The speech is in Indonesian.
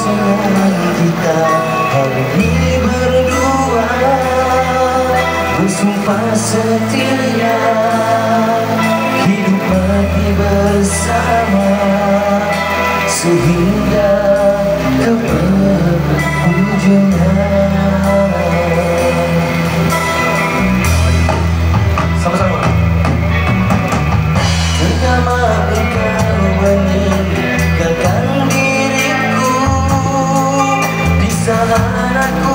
kesalahan kita Hari ini berdua. Bersumpah setia. night I